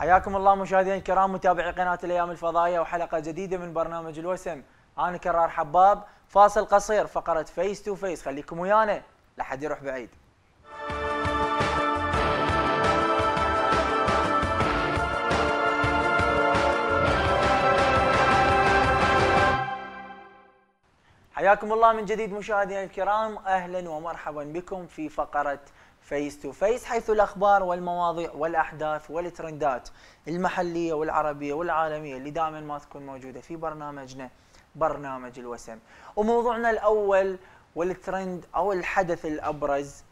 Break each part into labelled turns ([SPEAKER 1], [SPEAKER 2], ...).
[SPEAKER 1] حياكم الله مشاهدينا الكرام متابعي قناة الأيام الفضائية وحلقة جديدة من برنامج الوسم. أنا كرار حباب فاصل قصير فقرة face to face خليكم ويانا لا حد يروح بعيد. حياكم الله من جديد مشاهدينا الكرام. أهلا ومرحبا بكم في فقرة face to face حيث الأخبار والمواضيع والأحداث والترندات المحلية والعربية والعالمية اللي دائما ما تكون موجودة في برنامجنا برنامج الوسم. وموضوعنا الأول والترند أو الحدث الأبرز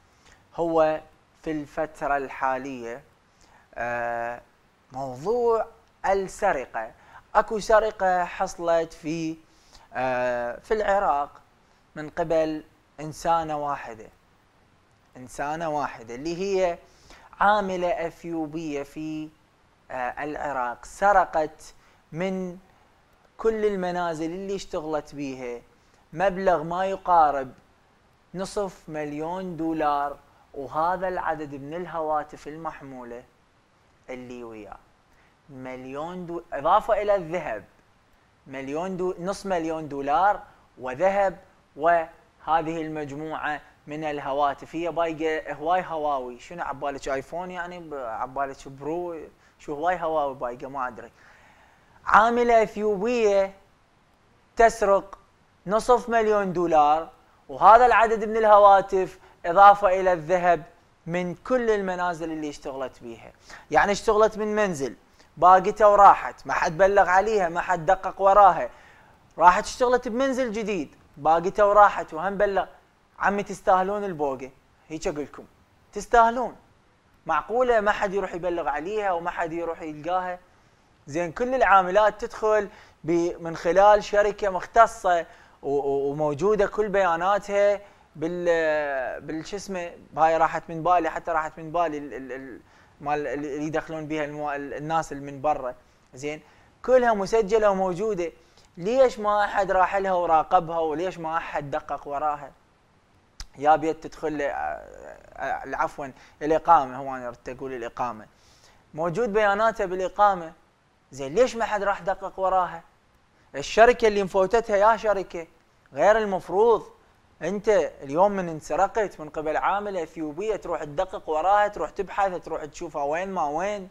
[SPEAKER 1] هو في الفترة الحالية آه، موضوع السرقة. أكو سرقة حصلت في آه، في العراق من قبل إنسانة واحدة. إنسانة واحدة اللي هي عاملة أثيوبية في آه، العراق. سرقت من كل المنازل اللي اشتغلت بيها. مبلغ ما يقارب نصف مليون دولار وهذا العدد من الهواتف المحمولة اللي وياه. مليون دو... إضافة إلى الذهب. مليون دو... نص مليون دولار وذهب وهذه المجموعة من الهواتف. هي بايقة هواي هواوي. شنو عبالك آيفون يعني؟ عبالك Pro؟ شو هواي هواوي بايقة؟ ما أدري. عاملة اثيوبيه تسرق نصف مليون دولار وهذا العدد من الهواتف إضافة إلى الذهب من كل المنازل اللي اشتغلت بيها. يعني اشتغلت من منزل باقته وراحت. ما حد بلغ عليها ما حد دقق وراها. راحت اشتغلت بمنزل جديد باقته وراحت وهم بلغ عمي تستاهلون البوقه هيك أقول لكم تستاهلون. معقولة ما حد يروح يبلغ عليها وما حد يروح يلقاها؟ زين كل العاملات تدخل من خلال شركة مختصة وموجودة كل بياناتها بال بال شو اسمه؟ هاي راحت من بالي حتى راحت من بالي مال اللي يدخلون بها الناس اللي من برا. زين كلها مسجلة وموجودة. ليش ما أحد راح لها وراقبها؟ وليش ما أحد دقق وراها؟ يا بيت تدخل آه، آه، عفوا الإقامة هو أنا اردت أقول الإقامة. موجود بياناتها بالإقامة؟ زين ليش ما حد راح دقق وراها؟ الشركة اللي مفوتتها يا شركة. غير المفروض أنت اليوم من انسرقت من قبل عامله اثيوبيه تروح تدقق وراها تروح تبحث تروح تشوفها وين ما وين.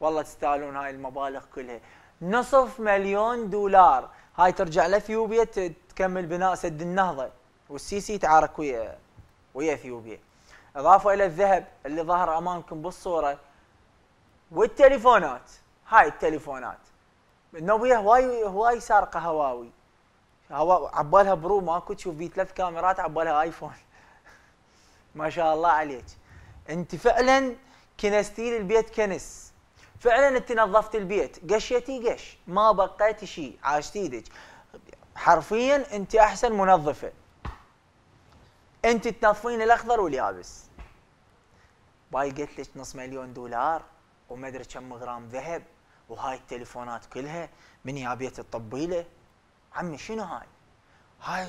[SPEAKER 1] والله تستاهلون هاي المبالغ كلها. نصف مليون دولار. هاي ترجع لاثيوبيا تكمل بناء سد النهضة. والسيسي تعارك ويا ويا إثيوبيا. إضافة إلى الذهب اللي ظهر أمامكم بالصورة والتليفونات. هاي التليفونات. النوبيه هواي هواي سارقه هواوي هوا عبالها برو ماكو تشوف في ثلاث كاميرات عبالها آيفون. ما شاء الله عليك. أنت فعلا كنستي البيت كنس. فعلا أنت نظفت البيت. قشيتي قش. ما بقيتي شيء عاشتي حرفيا أنت أحسن منظفة. انت تنظفين الاخضر واليابس. باي قلت لك نص مليون دولار وما ادري كم غرام ذهب وهاي التليفونات كلها من يابيت الطبيلة. عمي شنو هاي؟ هاي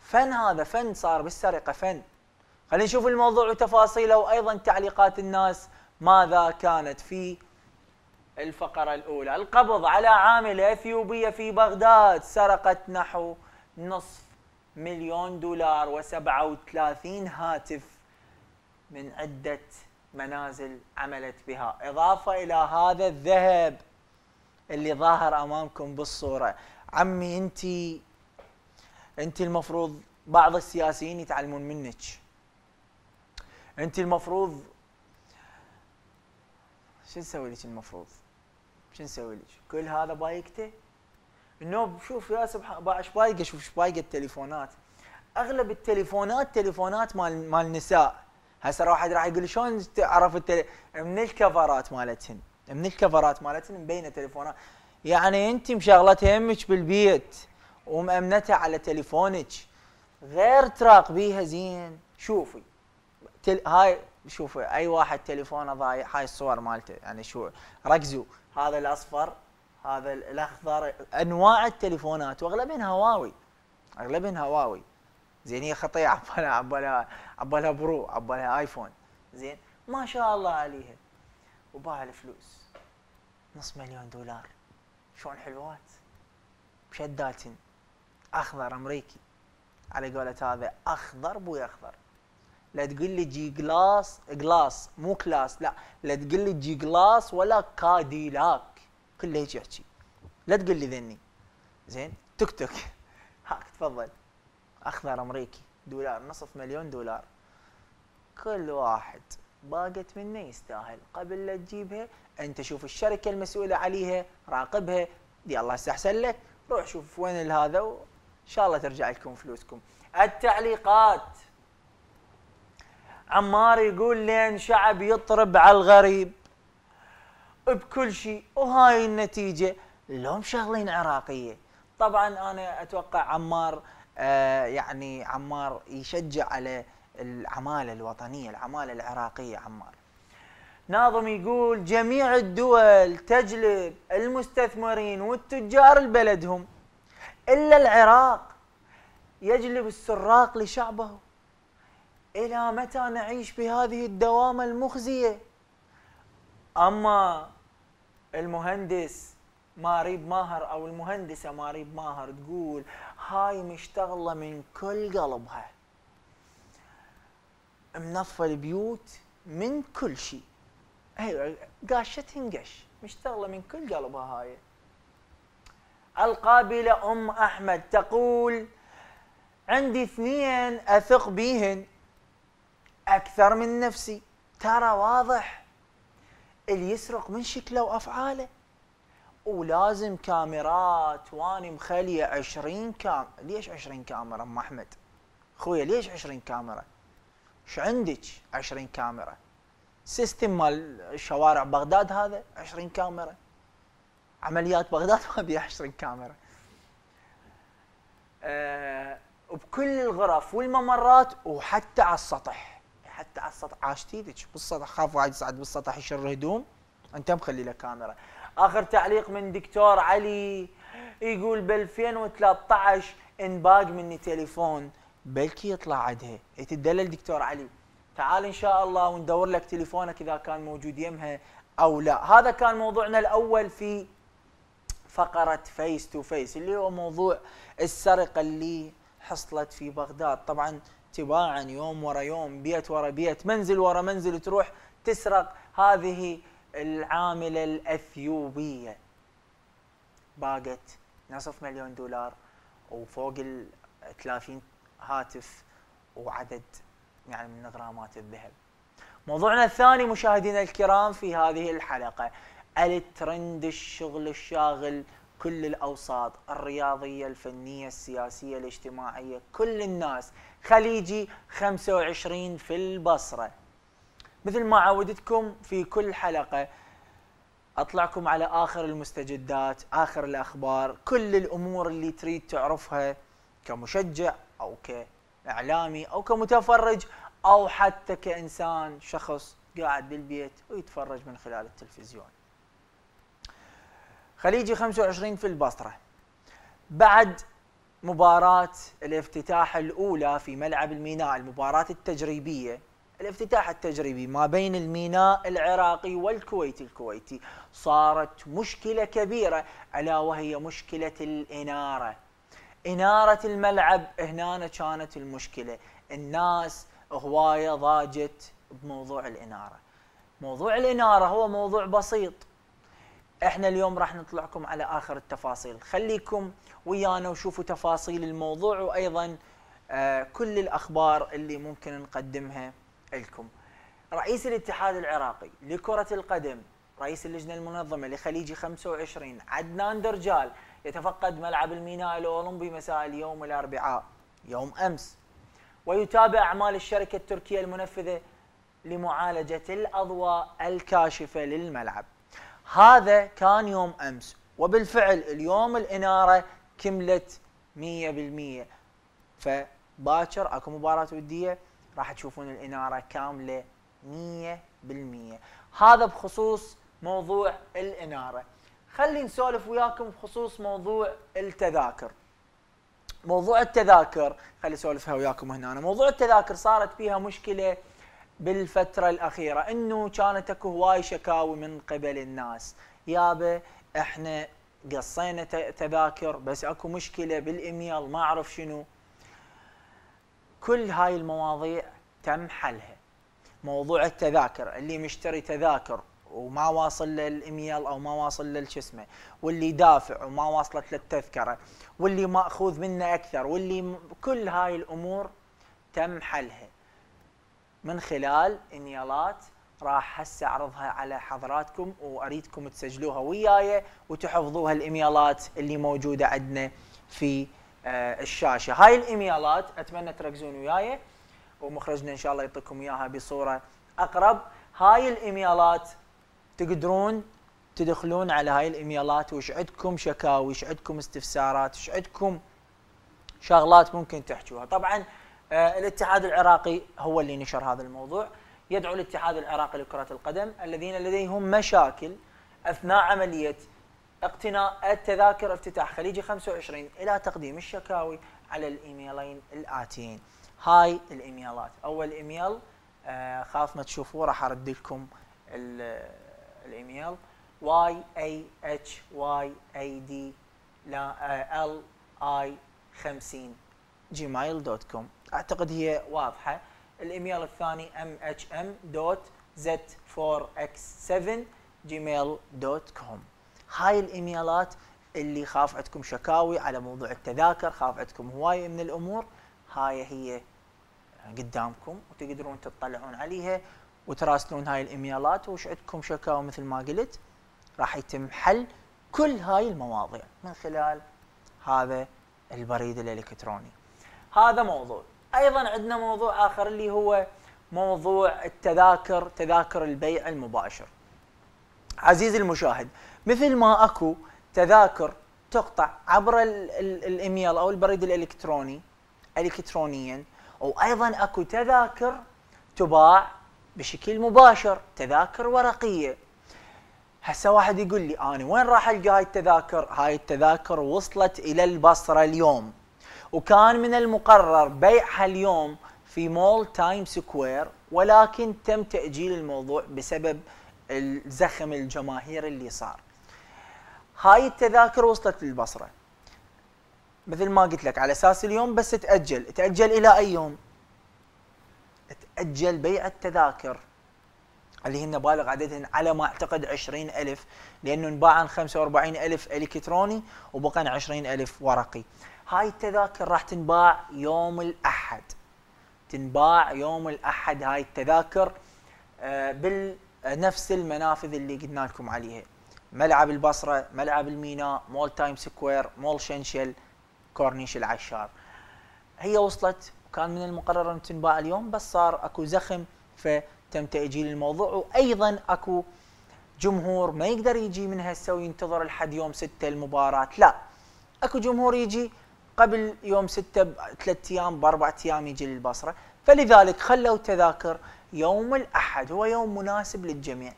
[SPEAKER 1] فن هذا فن صار بالسرقة فن. خلينا نشوف الموضوع وتفاصيله وأيضا تعليقات الناس ماذا كانت في الفقرة الأولى. القبض على عامله إثيوبية في بغداد سرقت نحو نصف مليون دولار و37 هاتف من عدة منازل عملت بها. إضافة إلى هذا الذهب اللي ظاهر أمامكم بالصورة. عمي أنت أنت المفروض بعض السياسيين يتعلمون منك. أنت المفروض شو نسوي لك المفروض؟ شو نسوي لك؟ كل هذا بايكته النوب شوف يا سبحان إيش بايقة؟ شوف إيش بايقة التليفونات. أغلب التليفونات تليفونات مال مال النساء. هسه واحد راح يقول شلون تعرف التل... من الكفرات مالتهن؟ من الكفرات مالتهن مبينه تليفونات يعني أنت مشغلتها يمك بالبيت ومأمنتها على تليفونك. غير تراقبيها زين. شوفي. تل... هاي شوفي أي واحد تليفونه ضايع هاي الصور مالته. يعني شو ركزوا. هذا الأصفر هذا الأخضر أنواع التليفونات واغلبهم هواوي اغلبهم هواوي. زين هي خطية. عبالها عبالها عبالها Pro عبالها آيفون. زين ما شاء الله عليها. وباع الفلوس. نص مليون دولار. شلون حلوات؟ بشدات أخضر أمريكي. على قولة هذا أخضر بوي أخضر. لا تقول لي G glass glass مو class لا. لا تقول لي G glass ولا كاديلاك. كله هيك يحكي. لا تقول لي ذني. زين؟ توك توك هاك تفضل. أخضر أمريكي. دولار نصف مليون دولار. كل واحد باقت منه يستاهل. قبل لا تجيبها أنت شوف الشركة المسؤولة عليها راقبها. دي الله استحسن لك. روح شوف وين هذا وان شاء الله ترجع لكم فلوسكم. التعليقات. عمار يقول لين شعب يطرب على الغريب. بكل شيء. وهاي النتيجة لهم شغلين عراقية. طبعا أنا أتوقع عمار آه يعني عمار يشجع على العمالة الوطنية العمالة العراقية عمار. ناظم يقول جميع الدول تجلب المستثمرين والتجار لبلدهم إلا العراق يجلب السراق لشعبه. إلى متى نعيش بهذه الدوامه المخزية؟ أما المهندس ماريب ماهر أو المهندسة ماريب ماهر تقول هاي مشتغلة من كل قلبها. منظفة البيوت من كل شيء. أيوه قاشه تنقش. مشتغلة من كل قلبها هاي. القابلة أم أحمد تقول عندي اثنين أثق بيهن أكثر من نفسي. ترى واضح. اللي يسرق من شكله وأفعاله. ولازم كاميرات وأني مخلية 20 كام ليش 20 كاميرا أم أحمد؟ خويا ليش 20 كاميرا؟ إيش عندك 20 كاميرا؟ سيستم مال شوارع بغداد هذا 20 كاميرا. عمليات بغداد ما بيها 20 كاميرا. أه وبكل الغرف والممرات وحتى على السطح. حتى على السطح عاشتيدك بالسطح خاف واحد يصعد بالسطح يشر هدوم. أنت مخلي له كاميرا. آخر تعليق من دكتور علي يقول ب 2013 انباق مني تليفون. بلكي يطلع عدها يتدلل دكتور علي. تعال إن شاء الله وندور لك تليفونك إذا كان موجود يمها أو لا. هذا كان موضوعنا الأول في فقرة face to face اللي هو موضوع السرقة اللي حصلت في بغداد. طبعا تباعا يوم ورا يوم بيت ورا بيت منزل ورا منزل تروح تسرق هذه العاملة الأثيوبية باقت نصف مليون دولار وفوق ال 30 هاتف وعدد يعني من غرامات الذهب. موضوعنا الثاني مشاهدينا الكرام في هذه الحلقة الترند الشغل الشاغل كل الأوساط الرياضية الفنية السياسية الاجتماعية كل الناس خليجي 25 في البصرة. مثل ما عودتكم في كل حلقة أطلعكم على آخر المستجدات آخر الأخبار كل الأمور اللي تريد تعرفها كمشجع أو كإعلامي أو كمتفرج أو حتى كإنسان شخص قاعد بالبيت ويتفرج من خلال التلفزيون. خليجي 25 في البصرة. بعد مباراة الافتتاح الأولى في ملعب الميناء المباراة التجريبية. الافتتاح التجريبي ما بين الميناء العراقي والكويت الكويتي. صارت مشكلة كبيرة ألا وهي مشكلة الإنارة. إنارة الملعب هنا كانت المشكلة. الناس هواية ضاجت بموضوع الإنارة. موضوع الإنارة هو موضوع بسيط. إحنا اليوم راح نطلعكم على آخر التفاصيل. خليكم ويانا وشوفوا تفاصيل الموضوع وأيضا آه كل الأخبار اللي ممكن نقدمها لكم. رئيس الاتحاد العراقي لكرة القدم رئيس اللجنة المنظمة لخليجي 25 عدنان درجال يتفقد ملعب الميناء الأولمبي مساء اليوم الأربعاء يوم أمس. ويتابع أعمال الشركة التركية المنفذة لمعالجة الأضواء الكاشفة للملعب. هذا كان يوم أمس وبالفعل اليوم الإنارة كملت 100% فباكر أكو مباراة ودية راح تشوفون الإنارة كاملة 100% هذا بخصوص موضوع الإنارة. خلي نسولف وياكم بخصوص موضوع التذاكر. موضوع التذاكر خلي اسولفها وياكم هنا. موضوع التذاكر صارت فيها مشكلة بالفترة الأخيرة أنه كانت أكو هواي شكاوي من قبل الناس. يابا إحنا قصينا تذاكر بس أكو مشكلة بالإيميل ما أعرف شنو. كل هاي المواضيع تم حلها. موضوع التذاكر اللي مشتري تذاكر وما واصل له الإيميل أو ما واصل له اسمه واللي دافع وما واصلت له التذكرة واللي مأخوذ منه أكثر واللي كل هاي الأمور تم حلها. من خلال ايميلات راح هسه أعرضها على حضراتكم وأريدكم تسجلوها وياي وتحفظوها الايميلات اللي موجودة عندنا في آه، الشاشة. هاي الايميلات أتمنى تركزون وياي ومخرجنا إن شاء الله يعطيكم إياها بصورة أقرب. هاي الايميلات تقدرون تدخلون على هاي الايميلات وش عندكم شكاوي وش عندكم استفسارات وش عندكم شغلات ممكن تحكوها طبعا الاتحاد العراقي هو اللي نشر هذا الموضوع. يدعو الاتحاد العراقي لكرة القدم الذين لديهم مشاكل أثناء عملية اقتناء التذاكر افتتاح خليجي 25 إلى تقديم الشكاوي على الإيميلين الآتيين هاي الإيميلات. أول إيميل آه خاف ما تشوفوه راح أرد لكم الإيميل. Y a h y a d l i 50 Gmail dot com أعتقد هي واضحة. الإيميل الثاني mhm.z4x7 Gmail dot com هاي الإيميلات اللي خاف عندكم شكاوي على موضوع التذاكر خاف عندكم هوايه من الأمور هاي هي قدامكم وتقدرون تطلعون عليها وتراسلون هاي الإيميلات. وش عندكم شكاوى مثل ما قلت؟ راح يتم حل كل هاي المواضيع من خلال هذا البريد الإلكتروني. هذا موضوع. أيضا عندنا موضوع آخر اللي هو موضوع التذاكر تذاكر البيع المباشر. عزيزي المشاهد مثل ما أكو تذاكر تقطع عبر الإيميل أو البريد الإلكتروني الكترونيا وأيضا أكو تذاكر تباع بشكل مباشر تذاكر ورقية. هسه واحد يقول لي أنا وين راح ألقى هاي التذاكر؟ هاي التذاكر وصلت إلى البصرة اليوم. وكان من المقرر بيعها اليوم في مول تايم سكوير ولكن تم تأجيل الموضوع بسبب الزخم الجماهير اللي صار. هاي التذاكر وصلت للبصرة. مثل ما قلت لك على أساس اليوم بس تأجل، تأجل إلى أي يوم؟ تأجل بيع التذاكر اللي هن بالغ عددهن على ما أعتقد 20000 لأنه انباعن 45000 ألكتروني وبقى 20000 ورقي. هاي التذاكر راح تنباع يوم الأحد. تنباع يوم الأحد هاي التذاكر آه، بنفس المنافذ اللي قلنا لكم عليها. ملعب البصرة، ملعب الميناء، مول تايم سكوير، مول شنشل، كورنيش العشار. هي وصلت كان من المقرر أن تنباع اليوم بس صار أكو زخم فتم تأجيل الموضوع وأيضا أكو جمهور ما يقدر يجي من هسه وينتظر لحد يوم 6 المباراة لا أكو جمهور يجي قبل يوم 6 بثلاث أيام بأربع أيام يجي للبصرة. فلذلك خلوا تذاكر يوم الأحد هو يوم مناسب للجميع.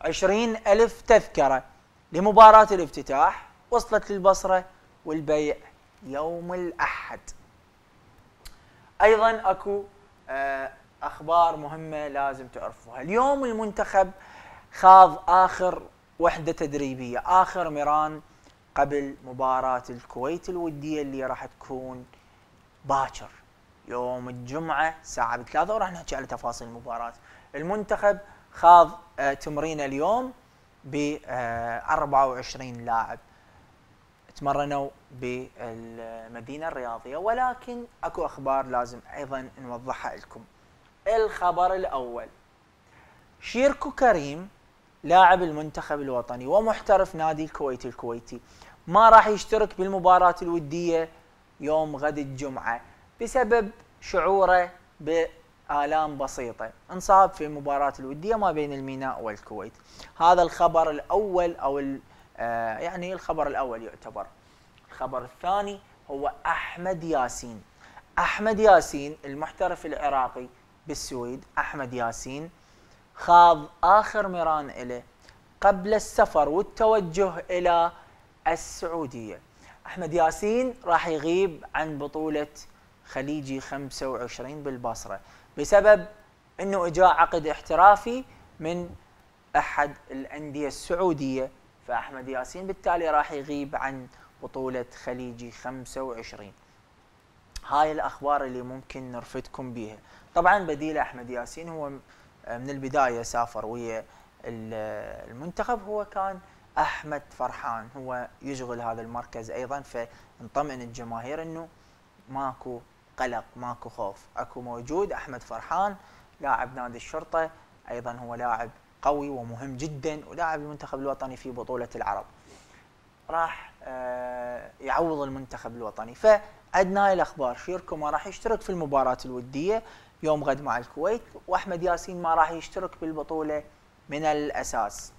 [SPEAKER 1] عشرين ألف تذكرة لمباراة الافتتاح وصلت للبصرة والبيع يوم الأحد. أيضا أكو آه، أخبار مهمة لازم تعرفوها. اليوم المنتخب خاض آخر وحدة تدريبية آخر مران قبل مباراة الكويت الودية اللي راح تكون باكر يوم الجمعة الساعة 3 وراح نحكي على تفاصيل المباراة. المنتخب خاض آه، تمرين اليوم ب 24 آه، لاعب. تمرنوا بالمدينة الرياضية ولكن أكو أخبار لازم أيضا نوضحها لكم. الخبر الأول. شيركو كريم لاعب المنتخب الوطني ومحترف نادي الكويت الكويتي. ما راح يشترك بالمباراة الودية يوم غد الجمعة بسبب شعوره بآلام بسيطة. انصاب في مباراة الودية ما بين الميناء والكويت. هذا الخبر الأول أو آه، يعني الخبر الأول يعتبر. الخبر الثاني هو أحمد ياسين. أحمد ياسين المحترف العراقي بالسويد. أحمد ياسين خاض آخر مران له قبل السفر والتوجه إلى السعودية. أحمد ياسين راح يغيب عن بطولة خليجي 25 بالبصرة بسبب إنه إجاء عقد احترافي من أحد الأندية السعودية. فأحمد ياسين بالتالي راح يغيب عن بطولة خليجي 25 هاي الأخبار اللي ممكن نرفدكم بيها. طبعا بديل أحمد ياسين هو من البداية سافر ويا المنتخب. هو كان أحمد فرحان هو يشغل هذا المركز أيضا فنطمئن الجماهير إنه ماكو قلق ماكو خوف. أكو موجود أحمد فرحان لاعب نادي الشرطة أيضا هو لاعب قوي ومهم جدا ولاعب المنتخب الوطني في بطولة العرب. راح آه، يعوض المنتخب الوطني. فعندنا هاي الأخبار شيركو ما راح يشترك في المباراة الودية. يوم غد مع الكويت وأحمد ياسين ما راح يشترك بالبطولة من الأساس.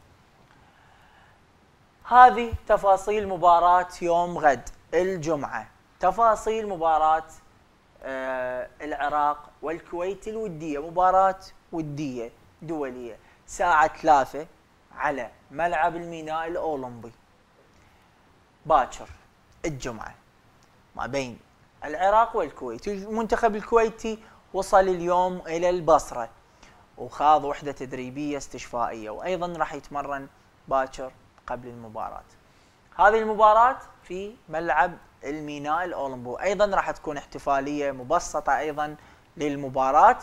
[SPEAKER 1] هذه تفاصيل مباراة يوم غد الجمعة. تفاصيل مباراة آه العراق والكويت الودية. مباراة ودية دولية. ساعة ثلاثة على ملعب الميناء الأولمبي. باكر الجمعة. ما بين العراق والكويت. المنتخب الكويتي وصل اليوم إلى البصرة. وخاض وحدة تدريبية استشفائية وأيضا راح يتمرن باكر قبل المباراة. هذه المباراة في ملعب الميناء الأولمبو. أيضا راح تكون احتفالية مبسطة أيضا للمباراة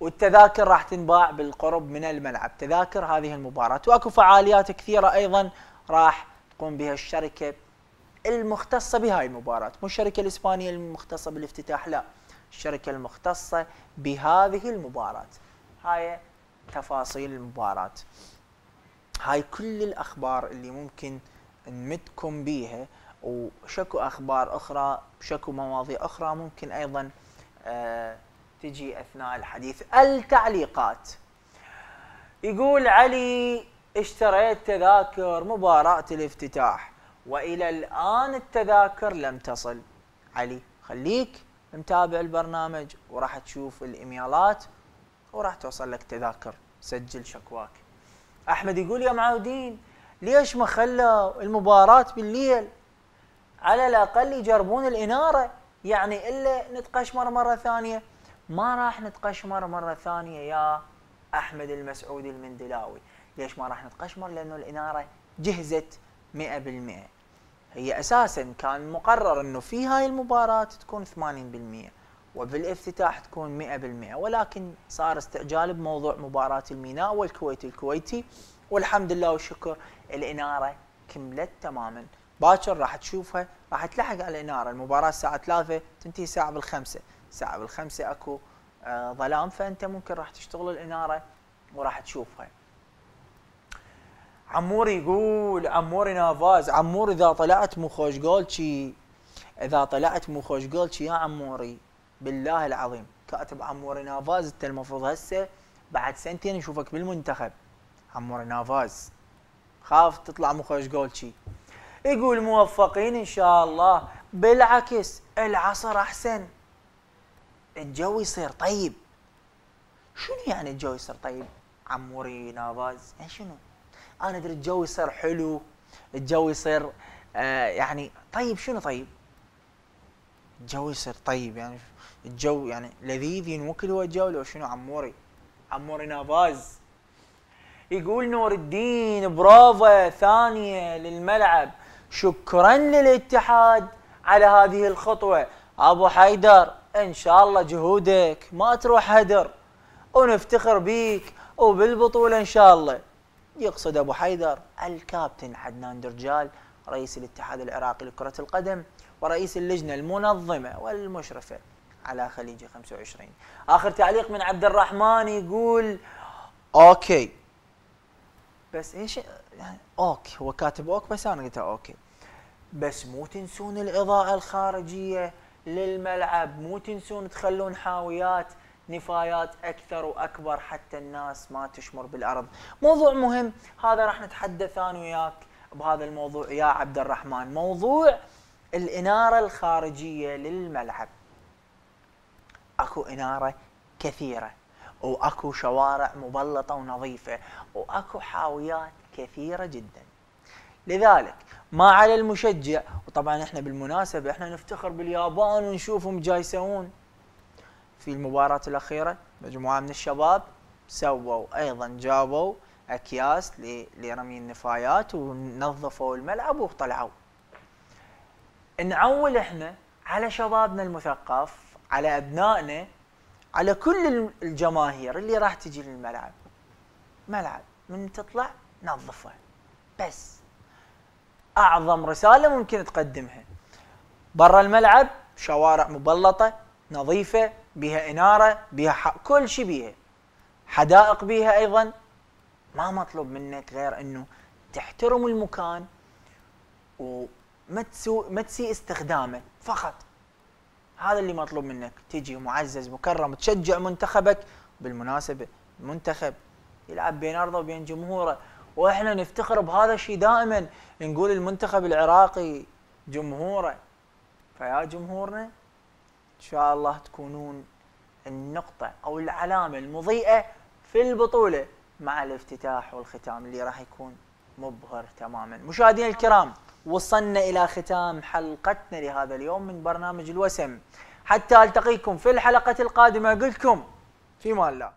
[SPEAKER 1] والتذاكر راح تنباع بالقرب من الملعب. تذاكر هذه المباراة. وأكو فعاليات كثيرة أيضا راح تقوم بها الشركة المختصة بهاي المباراة. مو الشركة الإسبانية المختصة بالافتتاح لا. الشركة المختصة بهذه المباراة. هاي تفاصيل المباراة. هاي كل الأخبار اللي ممكن نمدكم بيها وشكو أخبار أخرى شكو مواضيع أخرى ممكن أيضا آه تجي أثناء الحديث. التعليقات. يقول علي اشتريت تذاكر مباراة الافتتاح وإلى الآن التذاكر لم تصل. علي خليك متابع البرنامج وراح تشوف الإيميلات وراح توصل لك تذاكر. سجل شكواك. أحمد يقول يا معودين ليش ما خلوا المباراة بالليل؟ على الأقل يجربون الإنارة. يعني إلا نتقشمر مره ثانية. ما راح نتقشمر مره ثانية يا أحمد المسعودي المندلاوي. ليش ما راح نتقشمر لأنه الإنارة جهزت 100% هي أساسا كان مقرر إنه في هاي المباراة تكون 80% وبالافتتاح تكون 100% ولكن صار استعجال بموضوع مباراة الميناء والكويت الكويتي والحمد لله والشكر الإنارة كملت تماما. باكر راح تشوفها راح تلحق على الإنارة. المباراة الساعة 3 تنتهي الساعة بالخمسة. الساعة بالخمسة أكو آه ظلام فأنت ممكن راح تشتغل الإنارة وراح تشوفها. عمور يقول عموري نافاز عمور إذا طلعت مو خوش جولتشي إذا طلعت مو خوش جولتشي يا عموري بالله العظيم. كاتب عمور نافاز أنت المفروض هسه بعد سنتين نشوفك بالمنتخب. عمور نافاز خاف تطلع مخرج جول شي. يقول موفقين إن شاء الله. بالعكس العصر أحسن. الجو يصير طيب. شنو يعني الجو يصير طيب؟ عموري نافاز يعني شنو؟ أنا أدري الجو يصير حلو الجو يصير آه يعني طيب شنو طيب؟ الجو يصير طيب يعني الجو يعني لذيذ ينوكل هو الجو لو شنو عموري عموري نافاز. يقول نور الدين برافو ثانية للملعب. شكرا للاتحاد على هذه الخطوة. أبو حيدر إن شاء الله جهودك ما تروح هدر. ونفتخر بيك وبالبطولة إن شاء الله. يقصد أبو حيدر الكابتن عدنان درجال رئيس الاتحاد العراقي لكرة القدم ورئيس اللجنة المنظمة والمشرفة على خليجي 25 آخر تعليق من عبد الرحمن يقول okay. بس يعني okay. هو كاتب ok بس أنا قلت okay. بس مو تنسون الإضاءة الخارجية للملعب مو تنسون تخلون حاويات نفايات أكثر وأكبر حتى الناس ما تشمر بالأرض. موضوع مهم هذا راح نتحدث أنا وياك بهذا الموضوع. يا عبد الرحمن موضوع الإنارة الخارجية للملعب. أكو إنارة كثيرة وأكو شوارع مبلطة ونظيفة وأكو حاويات كثيرة جدا. لذلك ما على المشجع وطبعا إحنا بالمناسبة إحنا نفتخر باليابان ونشوفهم جاي يسوون في المباراة الأخيرة مجموعة من الشباب سووا أيضا جابوا أكياس لرمي النفايات ونظفوا الملعب وطلعوا. نعول إحنا على شبابنا المثقف على أبنائنا على كل الجماهير اللي راح تجي للملعب. ملعب من تطلع نظفه. بس. أعظم رسالة ممكن تقدمها. برا الملعب شوارع مبلطة نظيفة بها إنارة بها كل شيء بها حدائق بها أيضا. ما مطلوب منك غير إنه تحترم المكان وما تسوء ما تسيء استخدامه فقط. هذا اللي مطلوب منك. تجي معزز مكرم تشجع منتخبك. بالمناسبة المنتخب يلعب بين أرضه وبين جمهوره. وإحنا نفتخر بهذا الشيء دائما. نقول المنتخب العراقي جمهوره. فيا جمهورنا شاء الله تكونون النقطة أو العلامة المضيئة في البطولة مع الافتتاح والختام اللي راح يكون مبهر تماما. مشاهدينا الكرام وصلنا إلى ختام حلقتنا لهذا اليوم من برنامج الوسم. حتى ألتقيكم في الحلقة القادمة أقول لكم في مال الله.